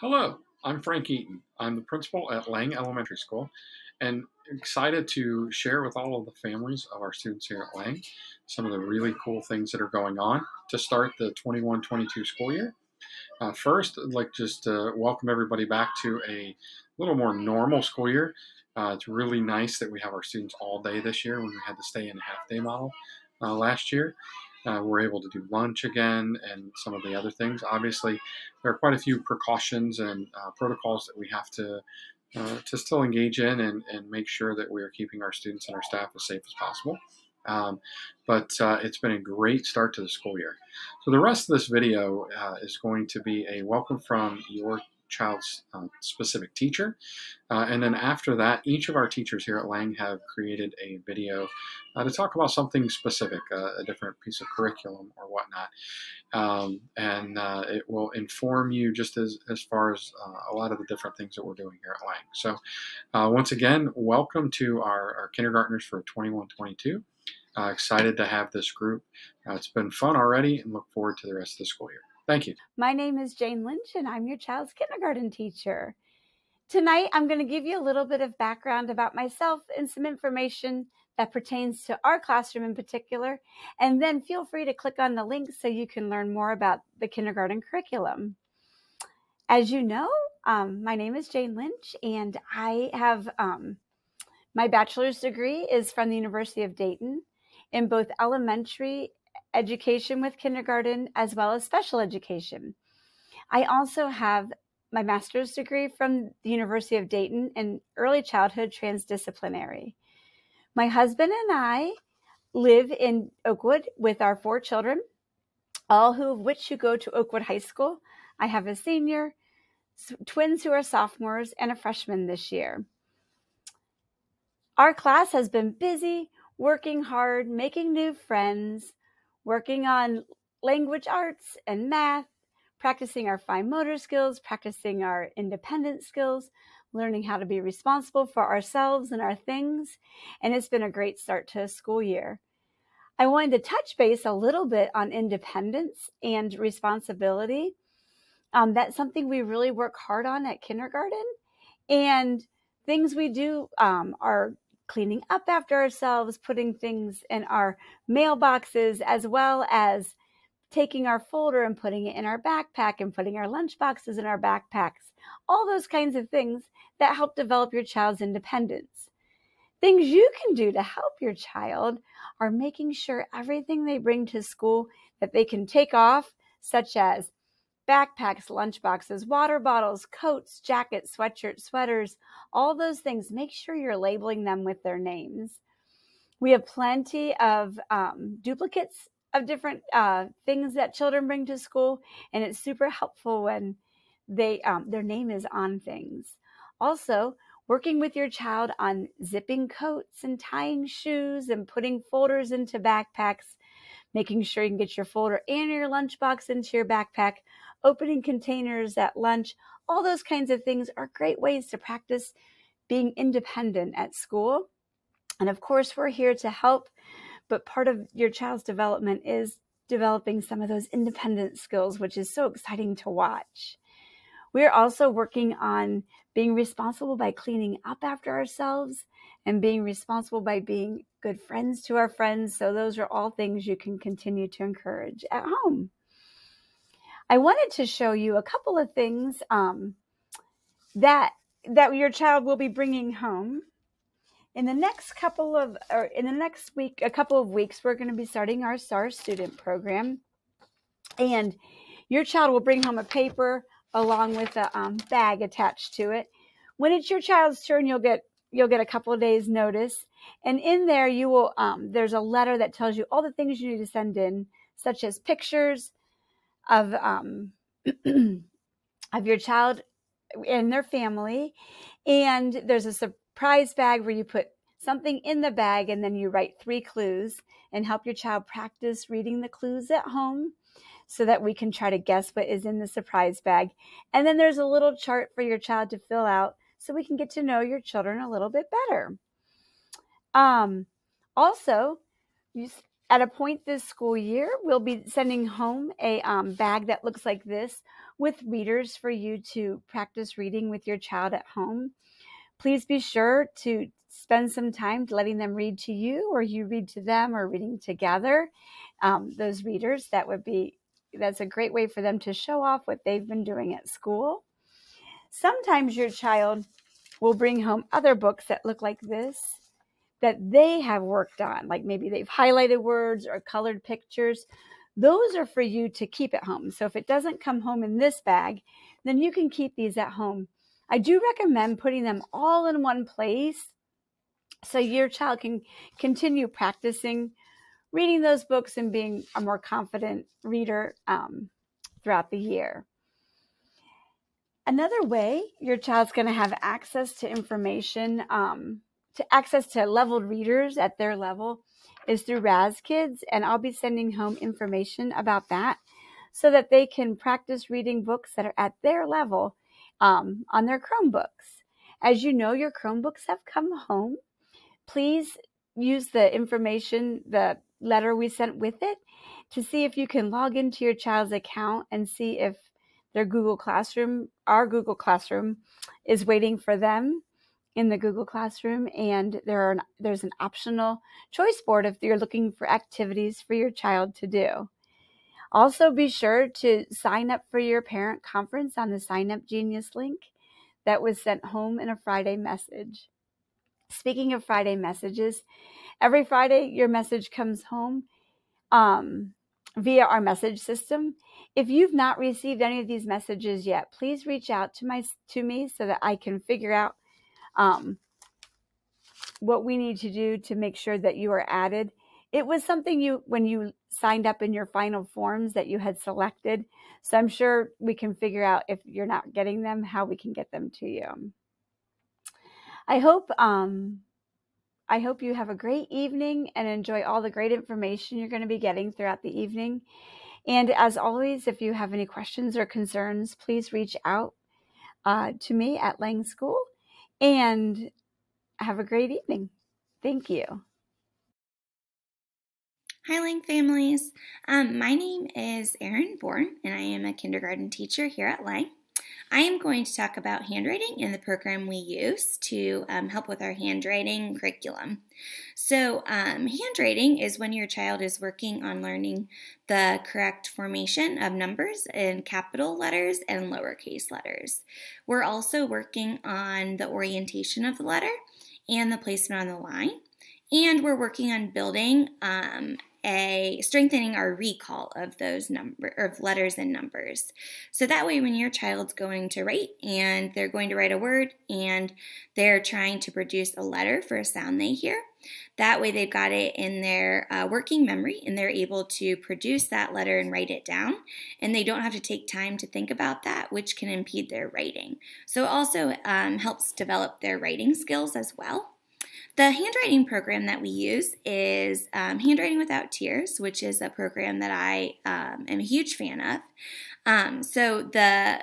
Hello, I'm Frank Eaton. I'm the principal at Lang Elementary School and excited to share with all of the families of our students here at Lang some of the really cool things that are going on to start the 21 22 school year. Uh, first, I'd like just to welcome everybody back to a little more normal school year. Uh, it's really nice that we have our students all day this year when we had to stay in a half day model uh, last year. Uh, we're able to do lunch again and some of the other things. Obviously, there are quite a few precautions and uh, protocols that we have to uh, to still engage in and, and make sure that we are keeping our students and our staff as safe as possible. Um, but uh, it's been a great start to the school year. So the rest of this video uh, is going to be a welcome from your child's uh, specific teacher. Uh, and then after that, each of our teachers here at Lang have created a video uh, to talk about something specific, uh, a different piece of curriculum or whatnot. Um, and uh, it will inform you just as, as far as uh, a lot of the different things that we're doing here at Lang. So once again, welcome to our, our kindergartners for 2122. excited to have this group. it's been fun already and look forward to the rest of the school year. Thank you. My name is Jane Lynch, and I'm your child's kindergarten teacher. Tonight, I'm going to give you a little bit of background about myself and some information that pertains to our classroom in particular. And then feel free to click on the link so you can learn more about the kindergarten curriculum. As you know, um, my name is Jane Lynch, and I have um, my bachelor's degree is from the University of Dayton in both elementary education with kindergarten as well as special education. I also have my master's degree from the University of Dayton in early childhood transdisciplinary. My husband and I live in Oakwood with our four children, all who of which who go to Oakwood High School. I have a senior, twins who are sophomores, and a freshman this year. Our class has been busy, working hard, making new friends, working on language arts and math, practicing our fine motor skills, practicing our independent skills, learning how to be responsible for ourselves and our things. And it's been a great start to a school year. I wanted to touch base a little bit on independence and responsibility. Um, that's something we really work hard on at kindergarten. And things we do um, are cleaning up after ourselves, putting things in our mailboxes, as well as taking our folder and putting it in our backpack and putting our lunch boxes in our backpacks. All those kinds of things that help develop your child's independence. Things you can do to help your child are making sure everything they bring to school that they can take off, such as backpacks, lunchboxes, water bottles, coats, jackets, sweatshirts, sweaters, all those things. Make sure you're labeling them with their names. We have plenty of um, duplicates of different uh, things that children bring to school, and it's super helpful when they um, their name is on things. Also, working with your child on zipping coats and tying shoes and putting folders into backpacks, making sure you can get your folder and your lunchbox into your backpack opening containers at lunch, all those kinds of things are great ways to practice being independent at school. And of course, we're here to help, but part of your child's development is developing some of those independent skills, which is so exciting to watch. We're also working on being responsible by cleaning up after ourselves and being responsible by being good friends to our friends. So, those are all things you can continue to encourage at home. I wanted to show you a couple of things um, that that your child will be bringing home. In the next couple of or in the next week a couple of weeks we're going to be starting our star student program. And your child will bring home a paper along with a um, bag attached to it. When it's your child's turn you'll get you'll get a couple of days notice. And in there you will um, there's a letter that tells you all the things you need to send in such as pictures of um, of your child and their family, and there's a surprise bag where you put something in the bag and then you write three clues and help your child practice reading the clues at home so that we can try to guess what is in the surprise bag. And then there's a little chart for your child to fill out so we can get to know your children a little bit better. Um, also, you, at a point this school year, we'll be sending home a um, bag that looks like this with readers for you to practice reading with your child at home. Please be sure to spend some time letting them read to you, or you read to them, or reading together. Um, those readers, that would be that's a great way for them to show off what they've been doing at school. Sometimes your child will bring home other books that look like this that they have worked on, like maybe they've highlighted words or colored pictures. Those are for you to keep at home. So if it doesn't come home in this bag, then you can keep these at home. I do recommend putting them all in one place so your child can continue practicing reading those books and being a more confident reader um, throughout the year. Another way your child's going to have access to information um, to access to leveled readers at their level is through Raz Kids, and I'll be sending home information about that so that they can practice reading books that are at their level um, on their Chromebooks. As you know, your Chromebooks have come home. Please use the information, the letter we sent with it, to see if you can log into your child's account and see if their Google Classroom, our Google Classroom, is waiting for them in the Google Classroom, and there are there's an optional choice board if you're looking for activities for your child to do. Also, be sure to sign up for your parent conference on the Sign Up Genius link that was sent home in a Friday message. Speaking of Friday messages, every Friday your message comes home um, via our message system. If you've not received any of these messages yet, please reach out to my to me so that I can figure out um, what we need to do to make sure that you are added. It was something you, when you signed up in your final forms that you had selected. So I'm sure we can figure out if you're not getting them, how we can get them to you. I hope, um, I hope you have a great evening and enjoy all the great information you're going to be getting throughout the evening. And as always, if you have any questions or concerns, please reach out uh, to me at Lang School and have a great evening. Thank you. Hi, Lang families. Um, my name is Erin Bourne, and I am a kindergarten teacher here at Lang. I am going to talk about handwriting and the program we use to um, help with our handwriting curriculum. So, um, handwriting is when your child is working on learning the correct formation of numbers in capital letters and lowercase letters. We're also working on the orientation of the letter and the placement on the line. And we're working on building um, a strengthening our recall of those number of letters and numbers. So that way when your child's going to write and they're going to write a word and they're trying to produce a letter for a sound they hear, that way they've got it in their uh, working memory and they're able to produce that letter and write it down and they don't have to take time to think about that which can impede their writing. So it also um, helps develop their writing skills as well. The handwriting program that we use is um, Handwriting Without Tears, which is a program that I um, am a huge fan of. Um, so the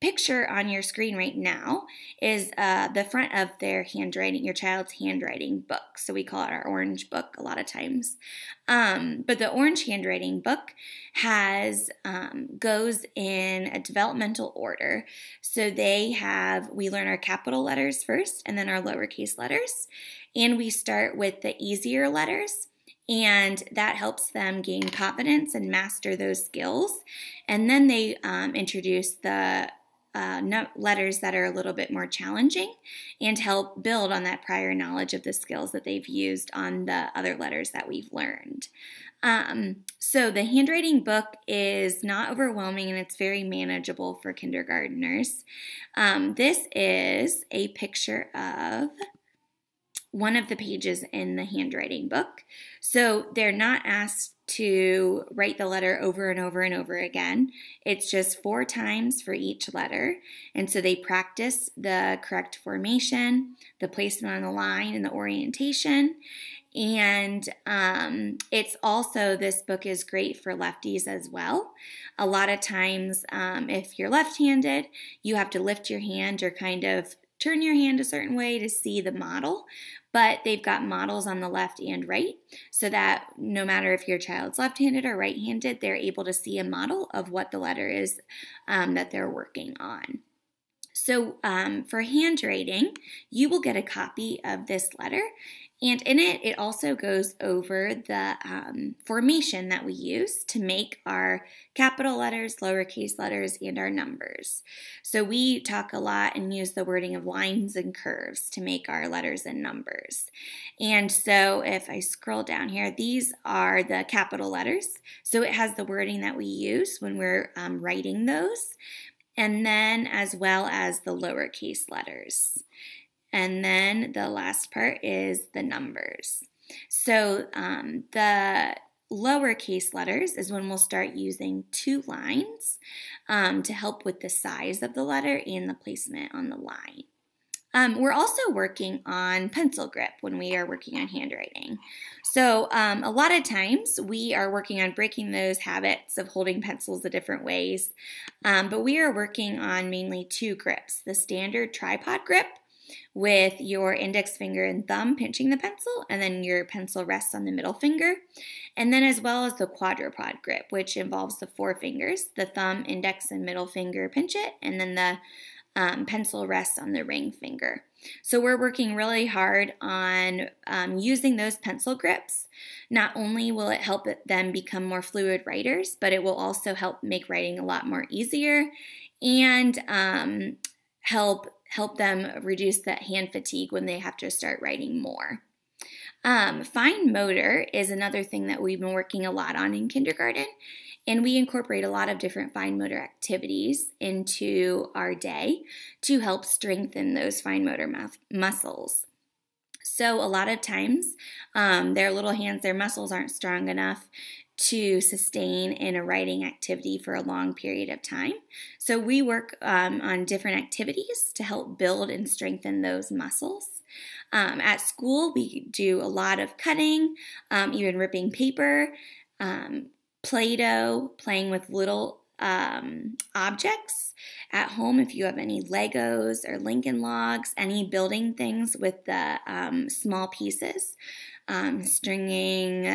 picture on your screen right now is uh, the front of their handwriting, your child's handwriting book. So we call it our orange book a lot of times. Um, but the orange handwriting book has um, goes in a developmental order. So they have we learn our capital letters first, and then our lowercase letters, and we start with the easier letters and that helps them gain confidence and master those skills. And then they um, introduce the uh, letters that are a little bit more challenging and help build on that prior knowledge of the skills that they've used on the other letters that we've learned. Um, so the handwriting book is not overwhelming and it's very manageable for kindergarteners. Um, this is a picture of one of the pages in the handwriting book. So they're not asked to write the letter over and over and over again. It's just four times for each letter. And so they practice the correct formation, the placement on the line, and the orientation. And um, it's also, this book is great for lefties as well. A lot of times, um, if you're left handed, you have to lift your hand or kind of turn your hand a certain way to see the model, but they've got models on the left and right so that no matter if your child's left handed or right handed, they're able to see a model of what the letter is um, that they're working on. So, um, for handwriting, you will get a copy of this letter, and in it, it also goes over the um, formation that we use to make our capital letters, lowercase letters, and our numbers. So we talk a lot and use the wording of lines and curves to make our letters and numbers. And so if I scroll down here, these are the capital letters. So it has the wording that we use when we're um, writing those, and then as well as the lowercase letters. And then the last part is the numbers. So um, the lowercase letters is when we'll start using two lines um, to help with the size of the letter and the placement on the line. Um, we're also working on pencil grip when we are working on handwriting. So, um, a lot of times we are working on breaking those habits of holding pencils the different ways, um, but we are working on mainly two grips the standard tripod grip with your index finger and thumb pinching the pencil, and then your pencil rests on the middle finger. And then, as well as the quadrupod grip, which involves the four fingers the thumb, index, and middle finger pinch it, and then the um, pencil rests on the ring finger. So, we're working really hard on um, using those pencil grips. Not only will it help them become more fluid writers, but it will also help make writing a lot more easier and um, help help them reduce that hand fatigue when they have to start writing more. Um, fine motor is another thing that we've been working a lot on in kindergarten, and we incorporate a lot of different fine motor activities into our day to help strengthen those fine motor muscles. So, a lot of times, um, their little hands, their muscles aren't strong enough to sustain in a writing activity for a long period of time. So, we work um, on different activities to help build and strengthen those muscles. Um, at school, we do a lot of cutting, um, even ripping paper, um, Play Doh, playing with little um, objects. At home, if you have any Legos or Lincoln Logs, any building things with the um, small pieces, stringing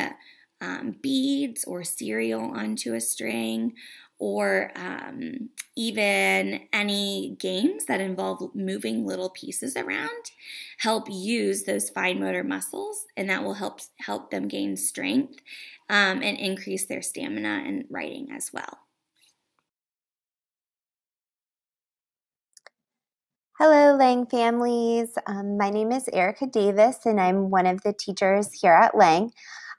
um, beads or cereal onto a string, or um, even any games that involve moving little pieces around help use those fine motor muscles and that will help help them gain strength um, and increase their stamina and writing as well Hello, Lang families. Um, my name is Erica Davis, and I'm one of the teachers here at Lang.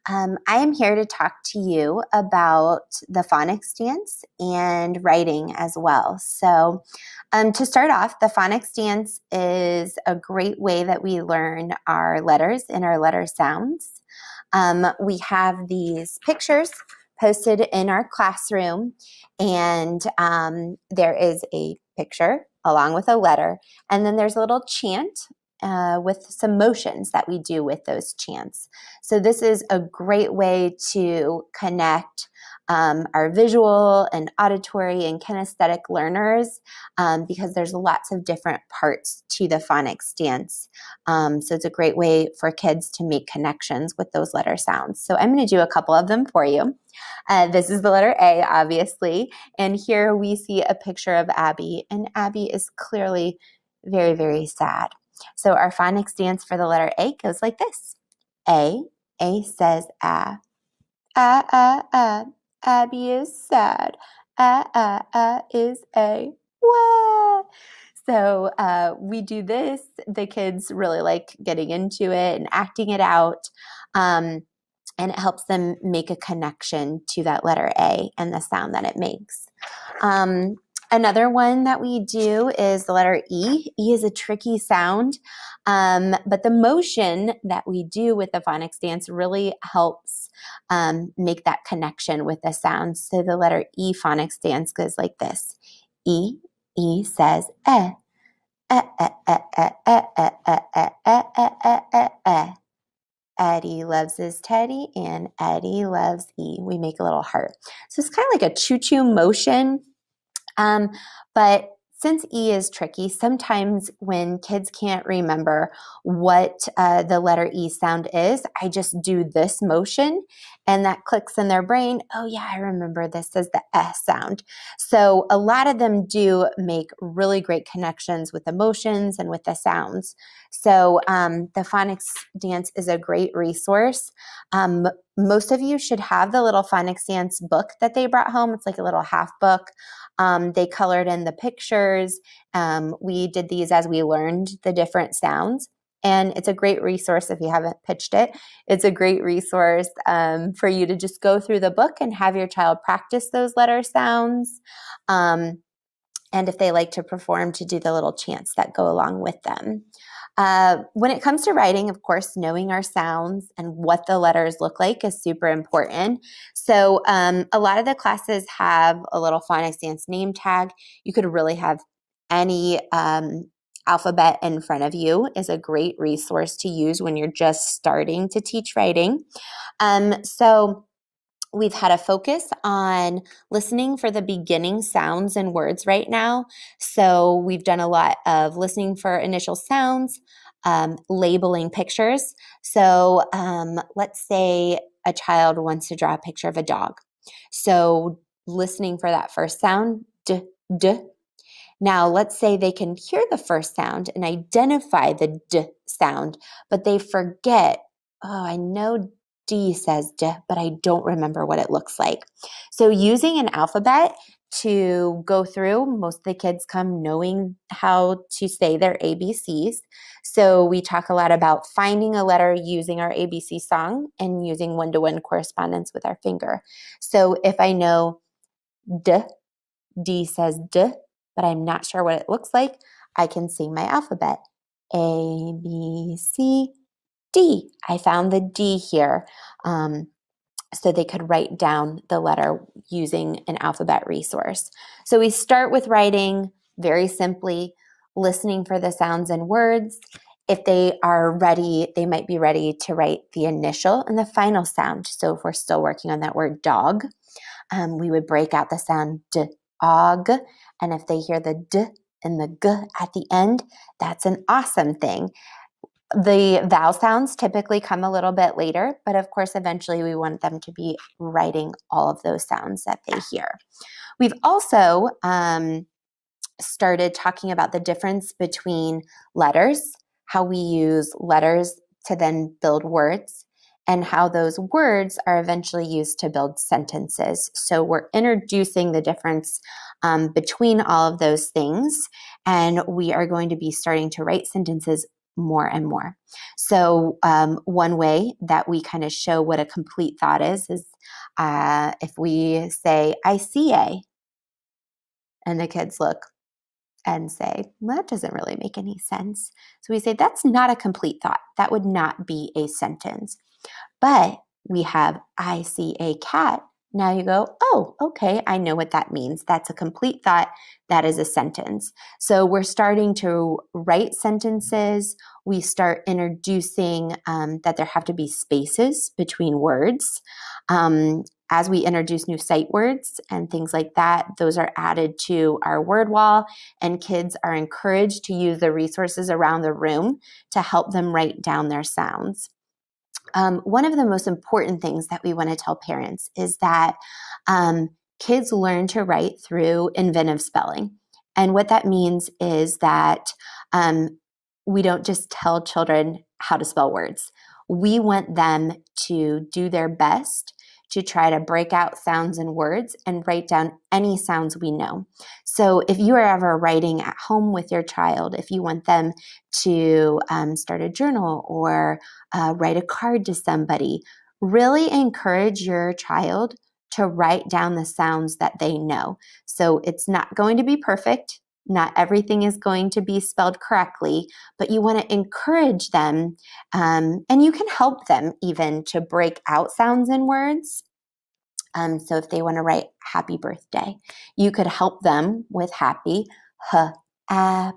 Um, I am here to talk to you about the phonics dance and writing as well. So, um, to start off, the phonics dance is a great way that we learn our letters and our letter sounds. Um, we have these pictures posted in our classroom, and um, there is a picture along with a letter, and then there's a little chant uh, with some motions that we do with those chants. So, this is a great way to connect um, our visual and auditory and kinesthetic learners um, because there's lots of different parts to the phonics dance. Um, so, it's a great way for kids to make connections with those letter sounds. So, I'm going to do a couple of them for you. Uh, this is the letter A, obviously. And here we see a picture of Abby, and Abby is clearly very, very sad. So our phonics dance for the letter A goes like this. A, A says ah. Ah, ah, ah. Abby is sad. Ah, ah, ah is A. Wah. So uh, we do this. The kids really like getting into it and acting it out. Um, and it helps them make a connection to that letter A and the sound that it makes. Um, Another one that we do is the letter E. E is a tricky sound, um, but the motion that we do with the phonics dance really helps um, make that connection with the sound. So the letter E phonics dance goes like this E, E says eh. Eddie loves his teddy and Eddie loves E. We make a little heart. So it's kind of like a choo choo motion um, but since E is tricky, sometimes when kids can't remember what uh, the letter E sound is, I just do this motion and that clicks in their brain. Oh, yeah, I remember this as the S sound. So a lot of them do make really great connections with emotions and with the sounds. So um, the phonics dance is a great resource. Um, most of you should have the little phonics dance book that they brought home. It's like a little half book. Um, they colored in the pictures. Um, we did these as we learned the different sounds. And it's a great resource if you haven't pitched it. It's a great resource um, for you to just go through the book and have your child practice those letter sounds. Um, and if they like to perform, to do the little chants that go along with them. Uh, when it comes to writing, of course, knowing our sounds and what the letters look like is super important. So, um, a lot of the classes have a little phonics dance name tag. You could really have any um, alphabet in front of you is a great resource to use when you're just starting to teach writing. Um, so, we've had a focus on listening for the beginning sounds and words right now. So we've done a lot of listening for initial sounds, um, labeling pictures. So um, let's say a child wants to draw a picture of a dog. So listening for that first sound, d, d. Now, let's say they can hear the first sound and identify the d sound, but they forget, oh, I know D says D, but I don't remember what it looks like. So using an alphabet to go through, most of the kids come knowing how to say their ABCs. So we talk a lot about finding a letter using our ABC song and using one to one correspondence with our finger. So if I know D, D says D, but I'm not sure what it looks like, I can sing my alphabet. A, B, C, D. I found the D here. Um, so they could write down the letter using an alphabet resource. So we start with writing very simply, listening for the sounds and words. If they are ready, they might be ready to write the initial and the final sound. So if we're still working on that word dog, um, we would break out the sound d, og. And if they hear the d and the g at the end, that's an awesome thing. The vowel sounds typically come a little bit later, but of course, eventually we want them to be writing all of those sounds that they hear. We've also um, started talking about the difference between letters, how we use letters to then build words, and how those words are eventually used to build sentences. So we're introducing the difference um, between all of those things, and we are going to be starting to write sentences more and more. So, um, one way that we kind of show what a complete thought is is uh, if we say, I see a, and the kids look and say, well, that doesn't really make any sense. So we say, that's not a complete thought. That would not be a sentence. But we have, I see a cat. Now you go, oh, okay, I know what that means. That's a complete thought. That is a sentence. So we're starting to write sentences. We start introducing um, that there have to be spaces between words. Um, as we introduce new sight words and things like that, those are added to our word wall, and kids are encouraged to use the resources around the room to help them write down their sounds um, one of the most important things that we want to tell parents is that um, kids learn to write through inventive spelling. And what that means is that um, we don't just tell children how to spell words. We want them to do their best to try to break out sounds and words and write down any sounds we know. So, if you are ever writing at home with your child, if you want them to um, start a journal or uh, write a card to somebody, really encourage your child to write down the sounds that they know. So, it's not going to be perfect. Not everything is going to be spelled correctly, but you want to encourage them um, and you can help them even to break out sounds in words. Um, so if they want to write happy birthday, you could help them with happy, h, ap,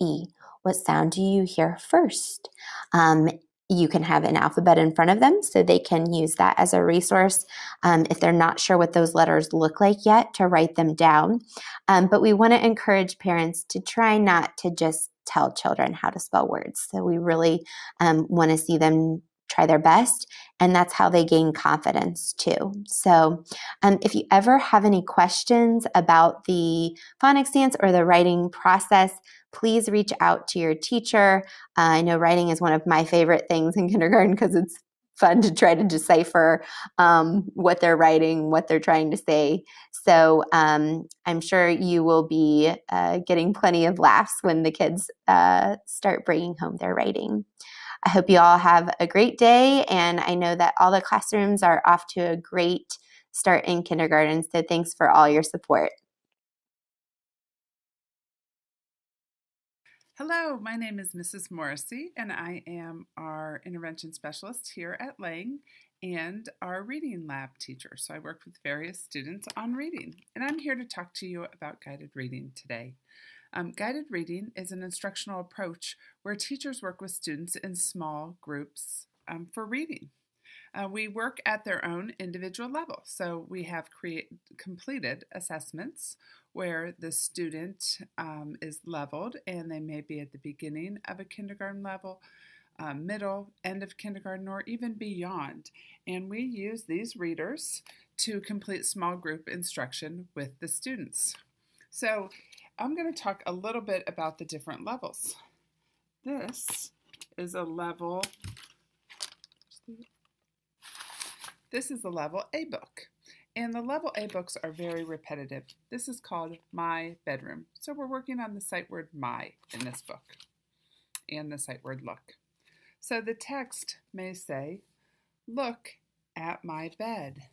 e. What sound do you hear first? Um, you can have an alphabet in front of them so they can use that as a resource um, if they're not sure what those letters look like yet to write them down. Um, but we want to encourage parents to try not to just tell children how to spell words. So we really um, want to see them try their best and that's how they gain confidence too so um, if you ever have any questions about the phonics dance or the writing process please reach out to your teacher. Uh, I know writing is one of my favorite things in kindergarten because it's fun to try to decipher um, what they're writing, what they're trying to say. So um, I'm sure you will be uh, getting plenty of laughs when the kids uh, start bringing home their writing. I hope you all have a great day, and I know that all the classrooms are off to a great start in kindergarten. So thanks for all your support. Hello, my name is Mrs. Morrissey, and I am our intervention specialist here at Lang and our reading lab teacher. So I work with various students on reading, and I'm here to talk to you about guided reading today. Um, guided reading is an instructional approach where teachers work with students in small groups um, for reading. Uh, we work at their own individual level. So we have create, completed assessments where the student um, is leveled and they may be at the beginning of a kindergarten level, uh, middle, end of kindergarten, or even beyond. And we use these readers to complete small group instruction with the students. So I'm going to talk a little bit about the different levels. This is a level, this is a level A book. And the level A books are very repetitive. This is called My Bedroom. So we're working on the sight word my in this book and the sight word look. So the text may say, Look at my bed.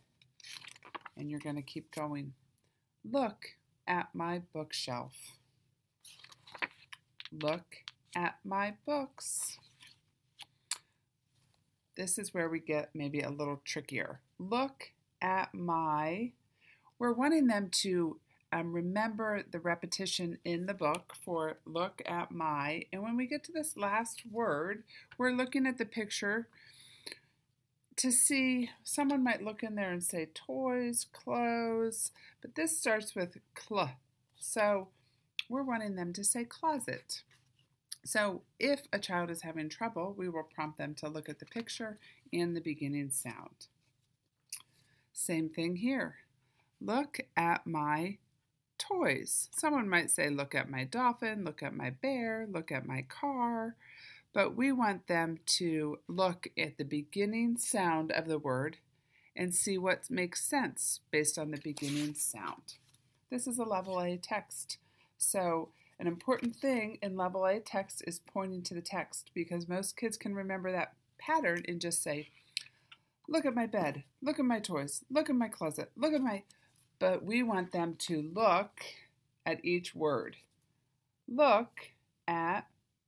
And you're going to keep going. Look at my bookshelf. Look at my books. This is where we get maybe a little trickier. Look at my, we're wanting them to um, remember the repetition in the book for look at my. And when we get to this last word, we're looking at the picture to see, someone might look in there and say toys, clothes, but this starts with cl. So we're wanting them to say closet. So if a child is having trouble, we will prompt them to look at the picture and the beginning sound. Same thing here. Look at my toys. Someone might say, look at my dolphin, look at my bear, look at my car. But we want them to look at the beginning sound of the word and see what makes sense based on the beginning sound. This is a level A text. So an important thing in level A text is pointing to the text because most kids can remember that pattern and just say, Look at my bed. Look at my toys. Look at my closet. Look at my. But we want them to look at each word. Look at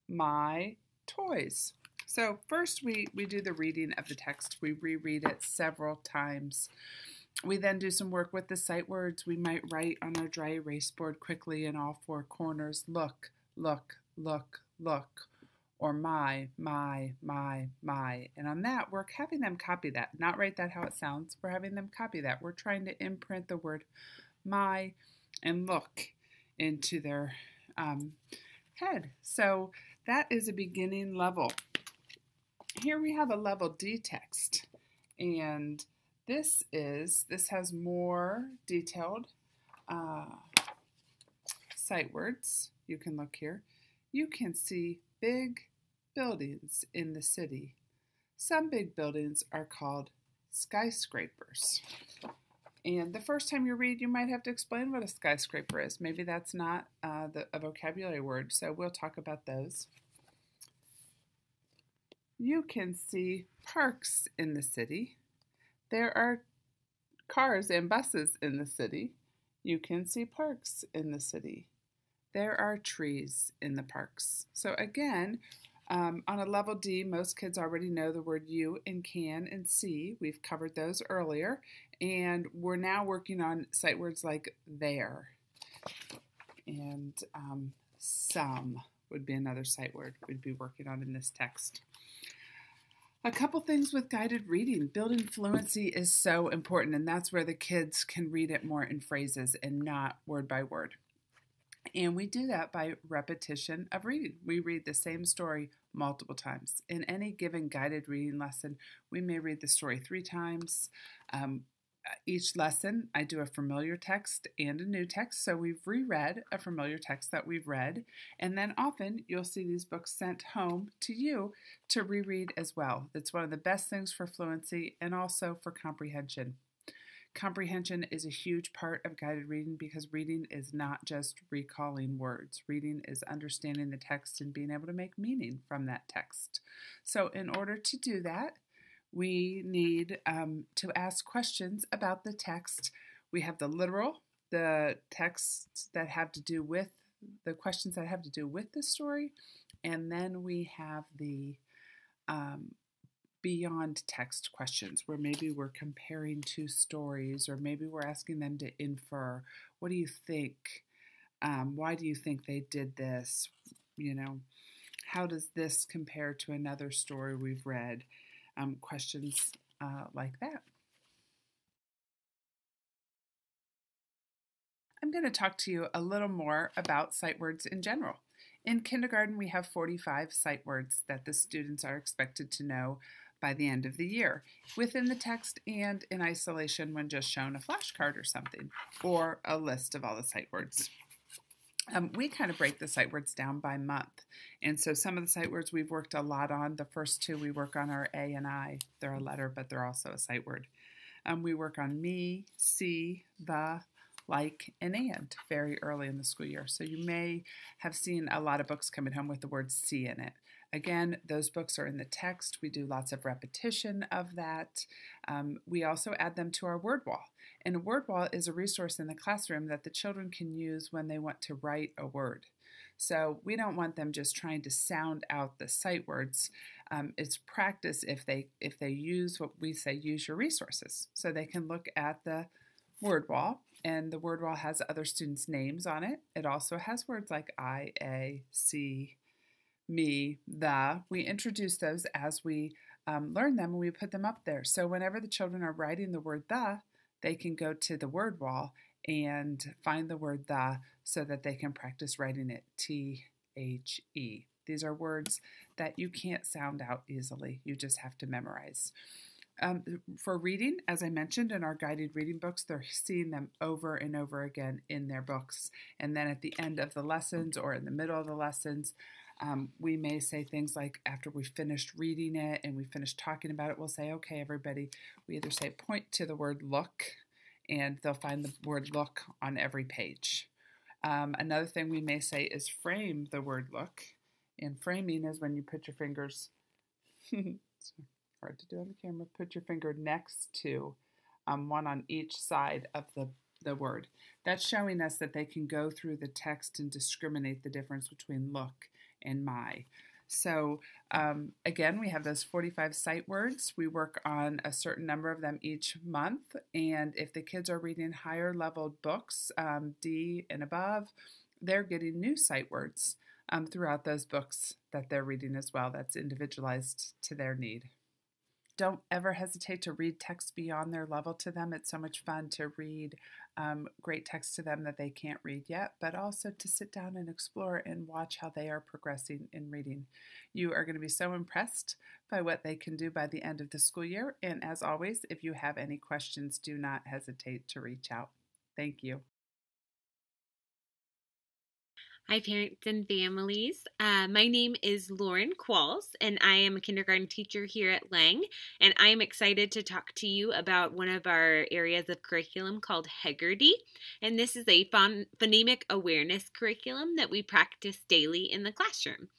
my toys. So first we, we do the reading of the text. We reread it several times. We then do some work with the sight words. We might write on our dry erase board quickly in all four corners, look, look, look, look or my, my, my, my. And on that, we're having them copy that, not write that how it sounds. We're having them copy that. We're trying to imprint the word my and look into their um, head. So that is a beginning level. Here we have a level D text. And this is, this has more detailed uh, sight words. You can look here. You can see big buildings in the city. Some big buildings are called skyscrapers. And the first time you read, you might have to explain what a skyscraper is. Maybe that's not uh, the, a vocabulary word, so we'll talk about those. You can see parks in the city. There are cars and buses in the city. You can see parks in the city. There are trees in the parks. So again, um, on a level D, most kids already know the word you and can and see. We've covered those earlier. And we're now working on sight words like there. And um, some would be another sight word we'd be working on in this text. A couple things with guided reading. Building fluency is so important, and that's where the kids can read it more in phrases and not word by word. And we do that by repetition of reading. We read the same story multiple times. In any given guided reading lesson, we may read the story three times. Um, each lesson, I do a familiar text and a new text. So we've reread a familiar text that we've read. And then often you'll see these books sent home to you to reread as well. That's one of the best things for fluency and also for comprehension. Comprehension is a huge part of guided reading because reading is not just recalling words. Reading is understanding the text and being able to make meaning from that text. So, in order to do that, we need um, to ask questions about the text. We have the literal, the texts that have to do with the questions that have to do with the story, and then we have the um, beyond text questions where maybe we're comparing two stories or maybe we're asking them to infer what do you think um, why do you think they did this you know how does this compare to another story we've read um, questions uh, like that i'm going to talk to you a little more about sight words in general in kindergarten, we have 45 sight words that the students are expected to know by the end of the year within the text and in isolation when just shown a flashcard or something or a list of all the sight words. Um, we kind of break the sight words down by month. And so some of the sight words we've worked a lot on. The first two we work on are A and I. They're a letter, but they're also a sight word. Um, we work on me, see, the, like, and and very early in the school year. So you may have seen a lot of books coming home with the word see in it. Again, those books are in the text. We do lots of repetition of that. Um, we also add them to our word wall. And a word wall is a resource in the classroom that the children can use when they want to write a word. So we don't want them just trying to sound out the sight words. Um, it's practice if they if they use what we say use your resources. So they can look at the word wall and the word wall has other students' names on it. It also has words like I, A, see, me, the. We introduce those as we um, learn them and we put them up there. So whenever the children are writing the word the, they can go to the word wall and find the word the so that they can practice writing it T H E. These are words that you can't sound out easily, you just have to memorize. Um, for reading, as I mentioned in our guided reading books, they're seeing them over and over again in their books. And then at the end of the lessons or in the middle of the lessons, um, we may say things like after we finished reading it and we finished talking about it, we'll say, okay, everybody, we either say point to the word look, and they'll find the word look on every page. Um, another thing we may say is frame the word look. And framing is when you put your fingers, hard to do on the camera, put your finger next to um, one on each side of the, the word. That's showing us that they can go through the text and discriminate the difference between look and my. So, um, again, we have those 45 sight words. We work on a certain number of them each month. And if the kids are reading higher level books, um, D and above, they're getting new sight words um, throughout those books that they're reading as well. That's individualized to their need don't ever hesitate to read text beyond their level to them. It's so much fun to read um, great text to them that they can't read yet, but also to sit down and explore and watch how they are progressing in reading. You are going to be so impressed by what they can do by the end of the school year. And as always, if you have any questions, do not hesitate to reach out. Thank you. Hi, parents and families. Uh, my name is Lauren Qualls, and I am a kindergarten teacher here at Lang. And I am excited to talk to you about one of our areas of curriculum called Heggerty. And this is a phon- phonemic awareness curriculum that we practice daily in the classroom.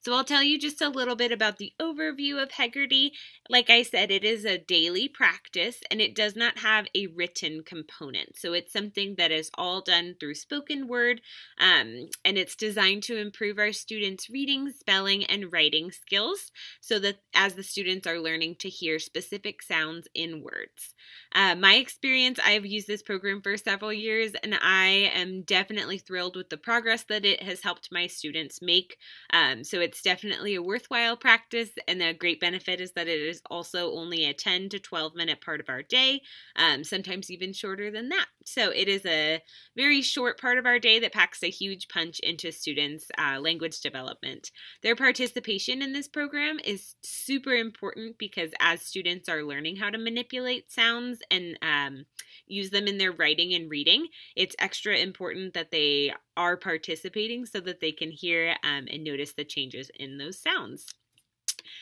So I'll tell you just a little bit about the overview of Heggerty. Like I said, it is a daily practice and it does not have a written component. So it's something that is all done through spoken word um, and it's designed to improve our students' reading, spelling, and writing skills so that as the students are learning to hear specific sounds in words. Uh, my experience, I've used this program for several years and I am definitely thrilled with the progress that it has helped my students make. Um, so it's definitely a worthwhile practice. And the great benefit is that it is also only a 10 to 12 minute part of our day, um, sometimes even shorter than that. So it is a very short part of our day that packs a huge punch into students' uh, language development. Their participation in this program is super important because as students are learning how to manipulate sounds and um, use them in their writing and reading, it's extra important that they are participating so that they can hear um, and notice the changes in those sounds.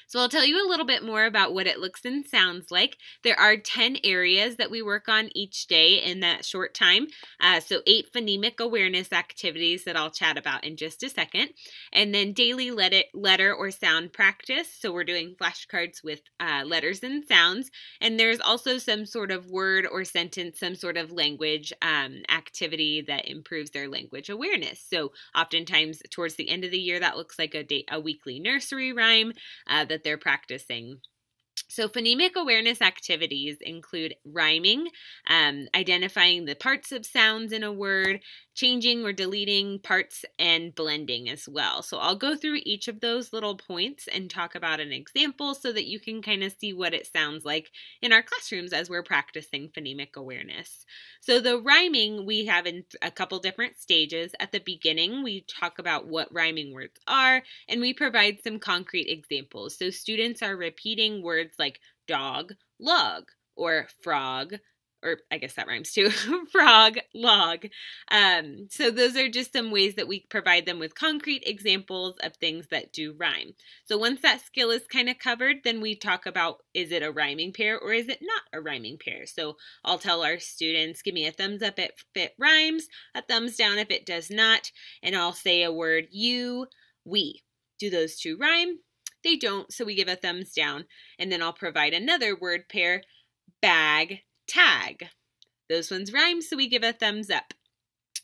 So I'll tell you a little bit more about what it looks and sounds like. There are 10 areas that we work on each day in that short time. Uh, so eight phonemic awareness activities that I'll chat about in just a second. And then daily letter or sound practice. So we're doing flashcards with uh, letters and sounds. And there's also some sort of word or sentence, some sort of language um, activity that improves their language awareness. So oftentimes towards the end of the year, that looks like a, day, a weekly nursery rhyme. Uh, that they're practicing. So, phonemic awareness activities include rhyming, um, identifying the parts of sounds in a word, changing or deleting parts, and blending as well. So, I'll go through each of those little points and talk about an example so that you can kind of see what it sounds like in our classrooms as we're practicing phonemic awareness. So, the rhyming we have in a couple different stages. At the beginning, we talk about what rhyming words are and we provide some concrete examples. So, students are repeating words like dog, log, or frog, or I guess that rhymes too, frog, log. Um, so those are just some ways that we provide them with concrete examples of things that do rhyme. So once that skill is kind of covered, then we talk about is it a rhyming pair or is it not a rhyming pair? So I'll tell our students, give me a thumbs up if it rhymes, a thumbs down if it does not, and I'll say a word you, we. Do those two rhyme? They don't, so we give a thumbs down. And then I'll provide another word pair, bag, tag. Those ones rhyme, so we give a thumbs up.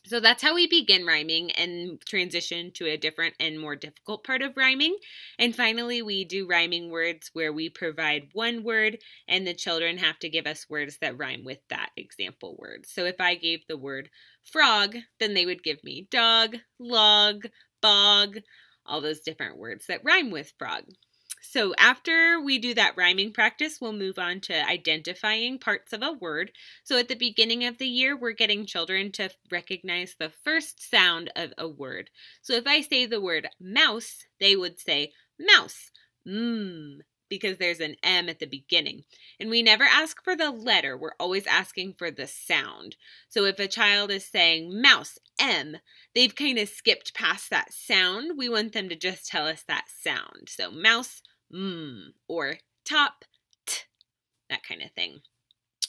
So that's how we begin rhyming and transition to a different and more difficult part of rhyming. And finally, we do rhyming words where we provide one word and the children have to give us words that rhyme with that example word. So if I gave the word frog, then they would give me dog, log, bog, all those different words that rhyme with frog. So after we do that rhyming practice, we'll move on to identifying parts of a word. So at the beginning of the year, we're getting children to recognize the first sound of a word. So if I say the word mouse, they would say mouse. Mmm because there's an M at the beginning. And we never ask for the letter, we're always asking for the sound. So if a child is saying mouse, M, they've kind of skipped past that sound. We want them to just tell us that sound. So mouse, mm, or top, t, that kind of thing.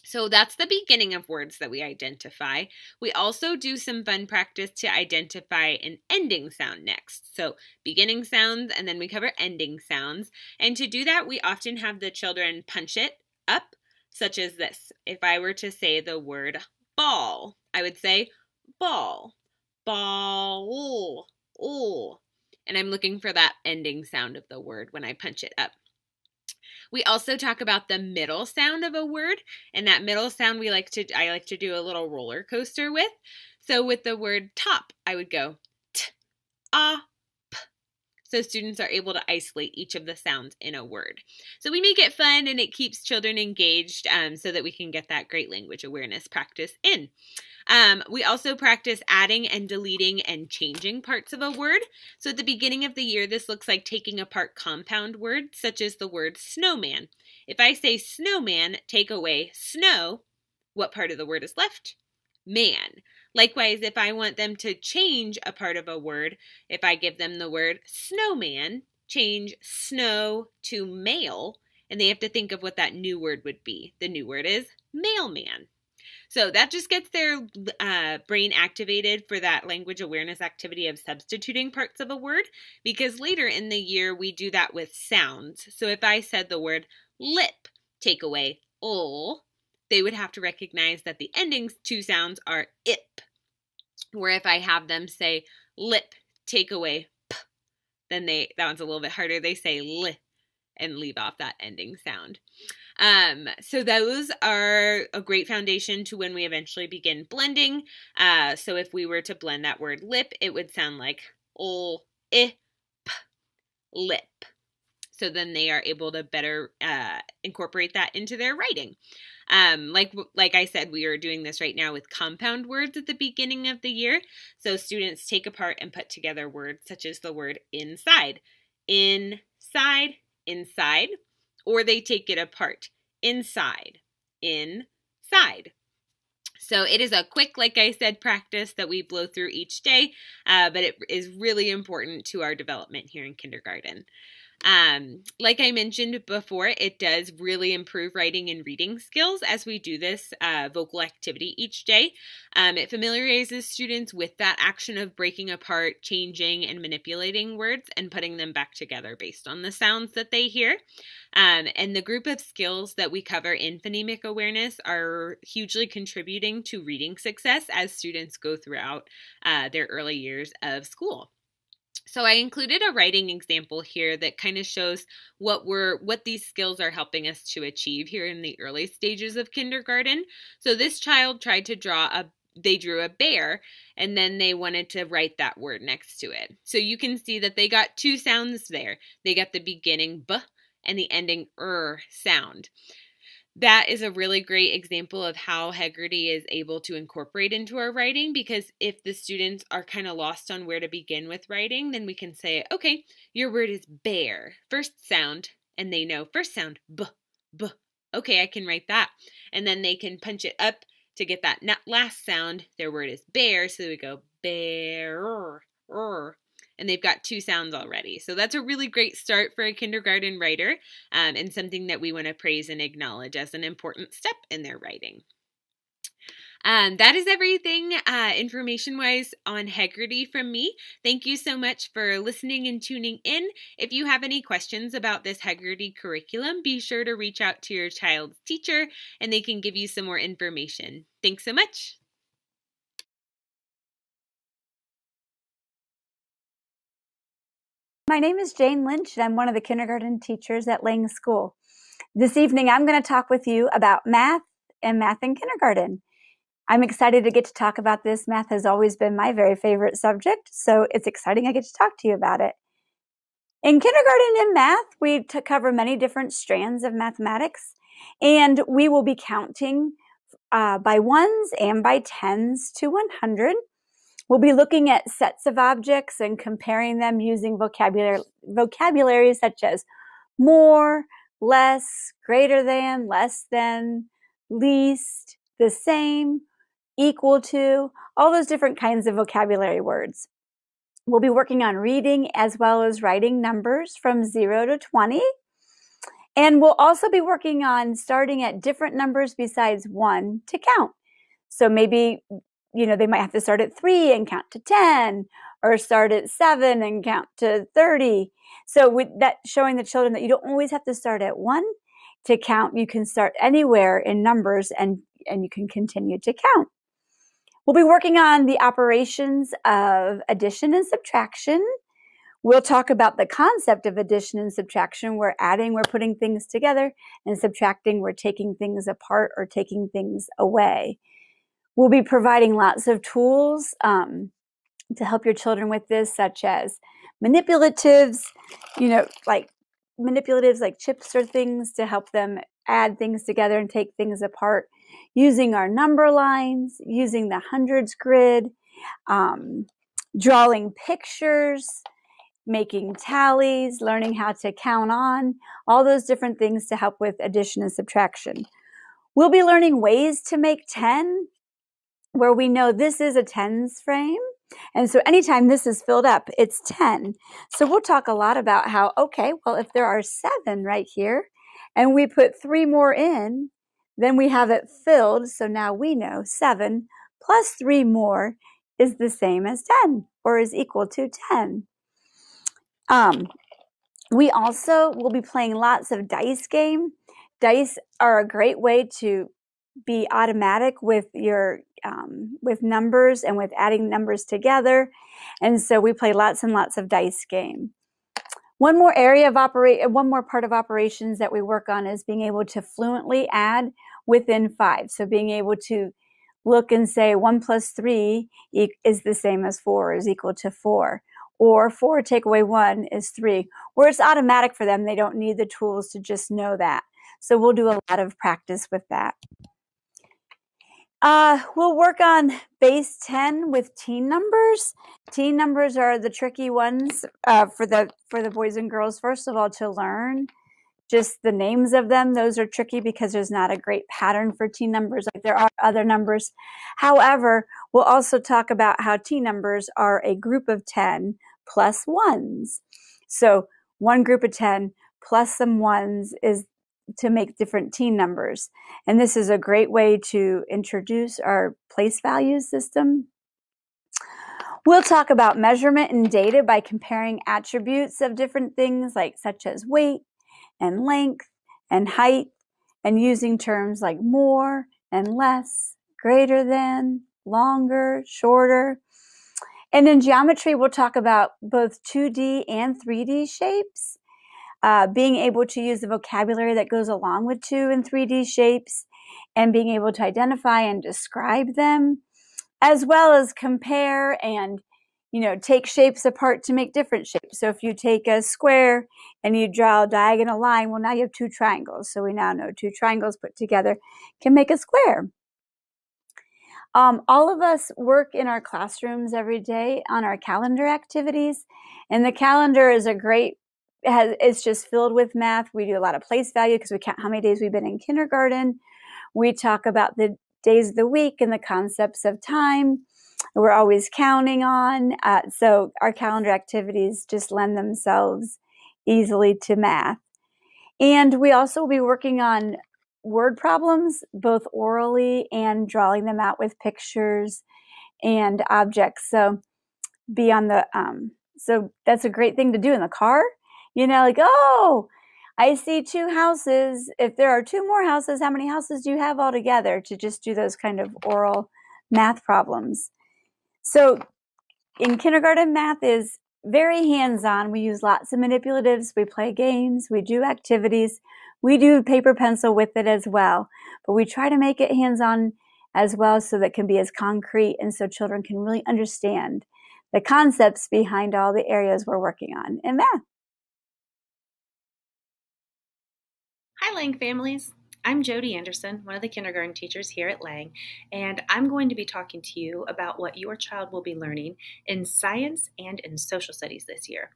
So that's the beginning of words that we identify. We also do some fun practice to identify an ending sound next. So beginning sounds and then we cover ending sounds. And to do that, we often have the children punch it up, such as this. If I were to say the word ball, I would say ball, ball, oh. And I'm looking for that ending sound of the word when I punch it up. We also talk about the middle sound of a word, and that middle sound we like to I like to do a little roller coaster with. So with the word top, I would go t, ah. So students are able to isolate each of the sounds in a word. So we make it fun and it keeps children engaged um, so that we can get that great language awareness practice in. Um, we also practice adding and deleting and changing parts of a word. So at the beginning of the year, this looks like taking apart compound words, such as the word snowman. If I say snowman, take away snow, what part of the word is left? Man. Likewise, if I want them to change a part of a word, if I give them the word snowman, change snow to male, and they have to think of what that new word would be. The new word is mailman. So that just gets their uh, brain activated for that language awareness activity of substituting parts of a word because later in the year we do that with sounds. So if I said the word lip, take away ol, they would have to recognize that the endings two sounds are ip. Where if I have them say lip, take away p, then they that one's a little bit harder. They say li and leave off that ending sound. Um, so those are a great foundation to when we eventually begin blending. Uh, so if we were to blend that word lip, it would sound like ol, i, p, lip. So then they are able to better uh, incorporate that into their writing. Um, like like I said, we are doing this right now with compound words at the beginning of the year. So students take apart and put together words such as the word inside, inside, inside, or they take it apart, inside, inside. So it is a quick, like I said, practice that we blow through each day, uh, but it is really important to our development here in kindergarten. Um, like I mentioned before, it does really improve writing and reading skills as we do this uh, vocal activity each day. Um, it familiarizes students with that action of breaking apart, changing, and manipulating words and putting them back together based on the sounds that they hear. Um, and the group of skills that we cover in phonemic awareness are hugely contributing to reading success as students go throughout uh, their early years of school. So I included a writing example here that kind of shows what we're what these skills are helping us to achieve here in the early stages of kindergarten. So this child tried to draw a they drew a bear and then they wanted to write that word next to it. So you can see that they got two sounds there. They got the beginning b and the ending er sound that is a really great example of how Heggerty is able to incorporate into our writing because if the students are kind of lost on where to begin with writing, then we can say, okay, your word is bear, first sound, and they know first sound, b, b. Okay, I can write that. And then they can punch it up to get that last sound. Their word is bear, so we go bear, and they've got two sounds already. So that's a really great start for a kindergarten writer um, and something that we want to praise and acknowledge as an important step in their writing. Um, that is everything uh, information wise on Heggerty from me. Thank you so much for listening and tuning in. If you have any questions about this Heggerty curriculum, be sure to reach out to your child's teacher and they can give you some more information. Thanks so much. My name is Jane Lynch, and I'm one of the kindergarten teachers at Lang School. This evening, I'm going to talk with you about math and math in kindergarten. I'm excited to get to talk about this. Math has always been my very favorite subject, so it's exciting I get to talk to you about it. In kindergarten and math, we cover many different strands of mathematics, and we will be counting uh, by ones and by tens to 100. We'll be looking at sets of objects and comparing them using vocabulary, vocabulary such as more, less, greater than, less than, least, the same, equal to, all those different kinds of vocabulary words. We'll be working on reading as well as writing numbers from 0 to 20. And we'll also be working on starting at different numbers besides 1 to count. So maybe you know, they might have to start at three and count to 10 or start at seven and count to 30. So with that showing the children that you don't always have to start at one to count. You can start anywhere in numbers and, and you can continue to count. We'll be working on the operations of addition and subtraction. We'll talk about the concept of addition and subtraction. We're adding, we're putting things together, and subtracting, we're taking things apart or taking things away. We'll be providing lots of tools um, to help your children with this, such as manipulatives, you know, like manipulatives like chips or things to help them add things together and take things apart, using our number lines, using the hundreds grid, um, drawing pictures, making tallies, learning how to count on, all those different things to help with addition and subtraction. We'll be learning ways to make 10 where we know this is a tens frame. And so anytime this is filled up, it's 10. So we'll talk a lot about how, okay, well, if there are seven right here and we put three more in, then we have it filled. So now we know seven plus three more is the same as 10 or is equal to 10. Um, we also will be playing lots of dice game. Dice are a great way to be automatic with your um, with numbers and with adding numbers together. And so we play lots and lots of dice game. One more area of operate, one more part of operations that we work on is being able to fluently add within five. So being able to look and say one plus three is the same as four is equal to four. or four take away one is three, where it's automatic for them. They don't need the tools to just know that. So we'll do a lot of practice with that. Uh, we'll work on base 10 with teen numbers. Teen numbers are the tricky ones uh, for the for the boys and girls. First of all, to learn just the names of them. Those are tricky because there's not a great pattern for teen numbers like there are other numbers. However, we'll also talk about how teen numbers are a group of 10 plus ones. So one group of 10 plus some ones is to make different teen numbers. And this is a great way to introduce our place value system. We'll talk about measurement and data by comparing attributes of different things like such as weight and length and height and using terms like more and less, greater than, longer, shorter. And in geometry, we'll talk about both 2D and 3D shapes uh, being able to use the vocabulary that goes along with 2 and 3D shapes and being able to identify and describe them, as well as compare and you know, take shapes apart to make different shapes. So if you take a square and you draw a diagonal line, well, now you have two triangles. So we now know two triangles put together can make a square. Um, all of us work in our classrooms every day on our calendar activities, and the calendar is a great has, it's just filled with math. We do a lot of place value because we count how many days we've been in kindergarten. We talk about the days of the week and the concepts of time. We're always counting on. Uh, so our calendar activities just lend themselves easily to math. And we also will be working on word problems, both orally and drawing them out with pictures and objects. So be on the, um, so that's a great thing to do in the car you know, like, oh, I see two houses. If there are two more houses, how many houses do you have altogether to just do those kind of oral math problems? So in kindergarten, math is very hands on. We use lots of manipulatives. We play games. We do activities. We do paper pencil with it as well. But we try to make it hands on as well so that can be as concrete and so children can really understand the concepts behind all the areas we're working on in math. Lang families. I'm Jody Anderson, one of the kindergarten teachers here at Lang, and I'm going to be talking to you about what your child will be learning in science and in social studies this year.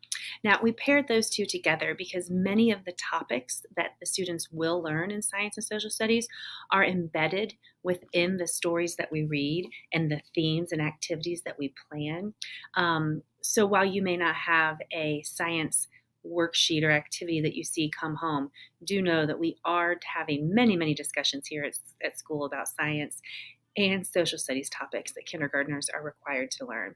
Now, we paired those two together because many of the topics that the students will learn in science and social studies are embedded within the stories that we read and the themes and activities that we plan. Um, so while you may not have a science worksheet or activity that you see come home, do know that we are having many, many discussions here at, at school about science and social studies topics that kindergartners are required to learn.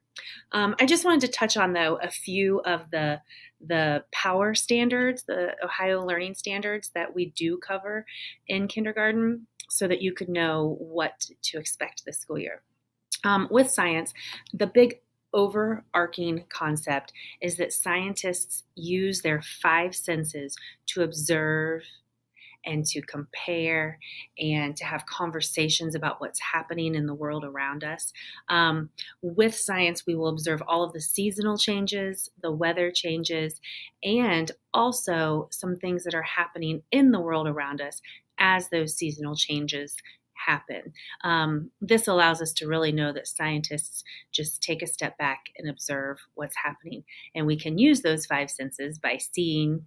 Um, I just wanted to touch on, though, a few of the the power standards, the Ohio learning standards that we do cover in kindergarten, so that you could know what to expect this school year. Um, with science, the big overarching concept is that scientists use their five senses to observe and to compare and to have conversations about what's happening in the world around us. Um, with science, we will observe all of the seasonal changes, the weather changes, and also some things that are happening in the world around us as those seasonal changes happen. Um, this allows us to really know that scientists just take a step back and observe what's happening. And we can use those five senses by seeing,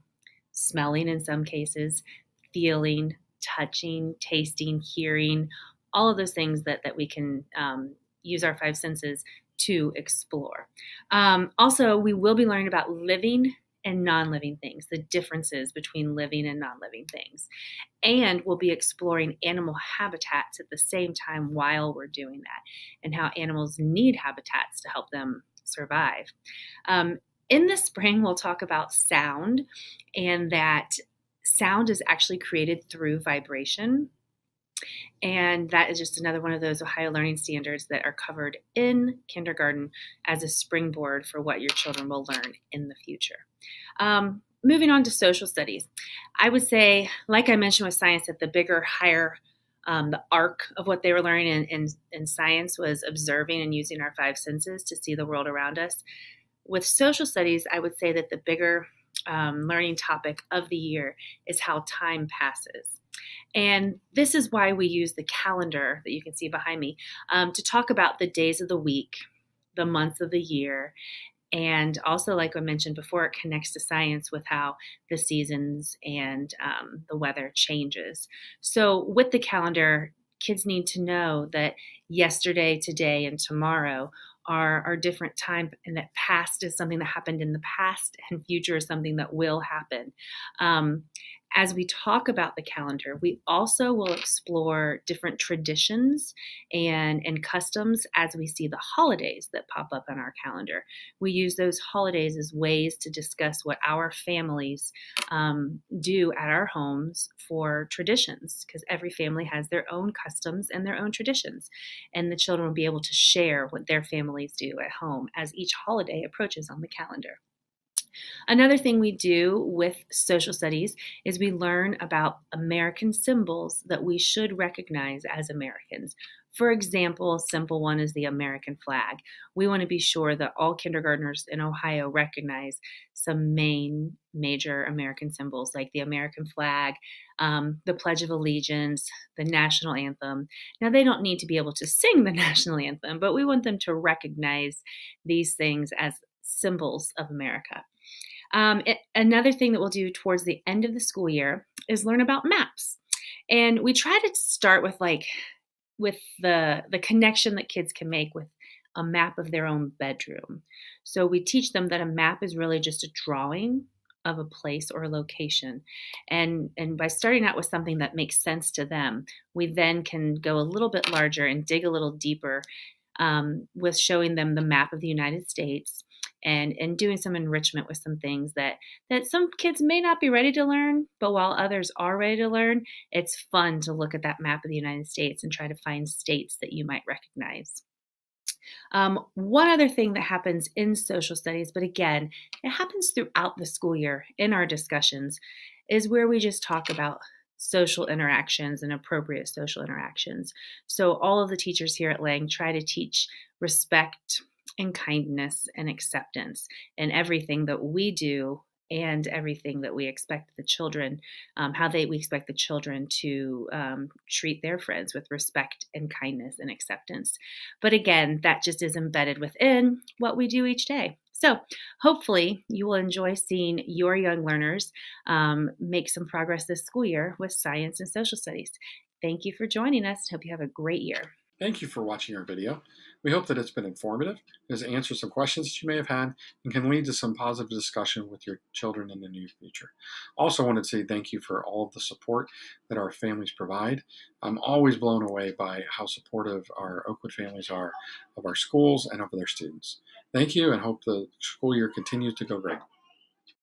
smelling in some cases, feeling, touching, tasting, hearing, all of those things that, that we can um, use our five senses to explore. Um, also, we will be learning about living and non living things, the differences between living and non living things. And we'll be exploring animal habitats at the same time while we're doing that and how animals need habitats to help them survive. Um, in the spring, we'll talk about sound and that sound is actually created through vibration. And that is just another one of those Ohio learning standards that are covered in kindergarten as a springboard for what your children will learn in the future. Um, moving on to social studies, I would say, like I mentioned with science, that the bigger, higher um, the arc of what they were learning in, in, in, science was observing and using our five senses to see the world around us. with social studies, I would say that the bigger um, learning topic of the year is how time passes. And this is why we use the calendar that you can see behind me um, to talk about the days of the week, the months of the year, and also, like I mentioned before, it connects to science with how the seasons and um, the weather changes. So, with the calendar, kids need to know that yesterday, today, and tomorrow are, are different time and that past is something that happened in the past and future is something that will happen um, as we talk about the calendar, we also will explore different traditions and, and customs as we see the holidays that pop up on our calendar. We use those holidays as ways to discuss what our families um, do at our homes for traditions, because every family has their own customs and their own traditions. And the children will be able to share what their families do at home as each holiday approaches on the calendar. Another thing we do with social studies is we learn about American symbols that we should recognize as Americans. For example, a simple one is the American flag. We want to be sure that all kindergartners in Ohio recognize some main major American symbols like the American flag, um, the Pledge of Allegiance, the national anthem. Now, they don't need to be able to sing the national anthem, but we want them to recognize these things as symbols of America. Um, it, another thing that we'll do towards the end of the school year is learn about maps. And we try to start with like with the the connection that kids can make with a map of their own bedroom. So we teach them that a map is really just a drawing of a place or a location. And and by starting out with something that makes sense to them, we then can go a little bit larger and dig a little deeper um, with showing them the map of the United States and and doing some enrichment with some things that that some kids may not be ready to learn but while others are ready to learn it's fun to look at that map of the united states and try to find states that you might recognize um, one other thing that happens in social studies but again it happens throughout the school year in our discussions is where we just talk about social interactions and appropriate social interactions. So, all of the teachers here at Lang try to teach respect, and kindness and acceptance in everything that we do and everything that we expect the children, um, how they we expect the children to um, treat their friends with respect and kindness and acceptance. But again, that just is embedded within what we do each day. So, hopefully, you will enjoy seeing your young learners um, make some progress this school year with science and social studies. Thank you for joining us. Hope you have a great year. Thank you for watching our video. We hope that it's been informative, has answered some questions that you may have had, and can lead to some positive discussion with your children in the near future. Also wanted to say thank you for all of the support that our families provide. I'm always blown away by how supportive our Oakwood families are of our schools and of their students. Thank you and hope the school year continues to go great.